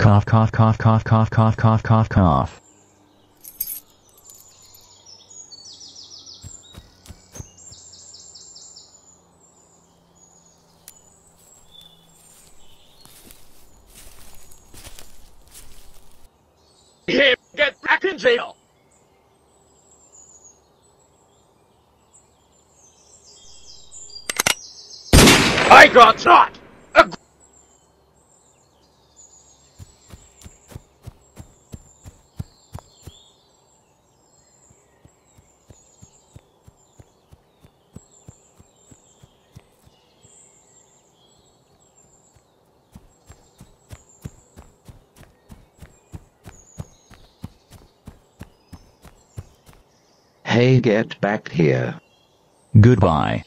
Cough cough cough cough cough cough cough cough cough. Get back in jail! I got shot! Hey get back here. Goodbye.